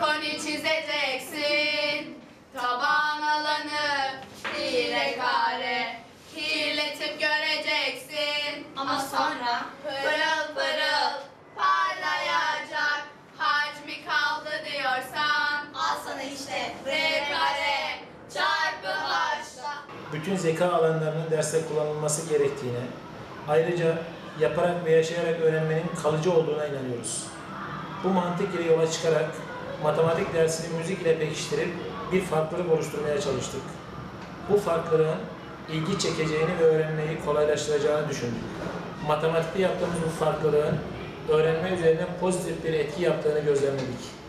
ikoni çizeceksin. Taban alanı hile kare kirletip göreceksin. Ama sonra Pırıl pırıl parlayacak hacmi kaldı diyorsan al sana işte R kare çarpı H'la. bütün zeka alanlarının derste kullanılması gerektiğine, ayrıca yaparak ve yaşayarak öğrenmenin kalıcı olduğuna inanıyoruz. Bu mantık ile yola çıkarak matematik dersini müzik ile pekiştirip bir farklılık oluşturmaya çalıştık. Bu farklılığın ilgi çekeceğini ve öğrenmeyi kolaylaştıracağını düşündük. Matematikte yaptığımız bu farklılığın öğrenme üzerine pozitif bir etki yaptığını gözlemledik.